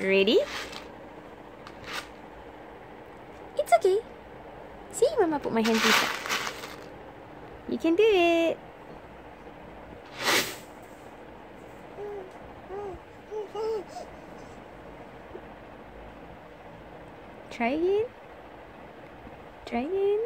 Ready? It's okay. See, Mama put my hands inside. You can do it. Try again. Try again.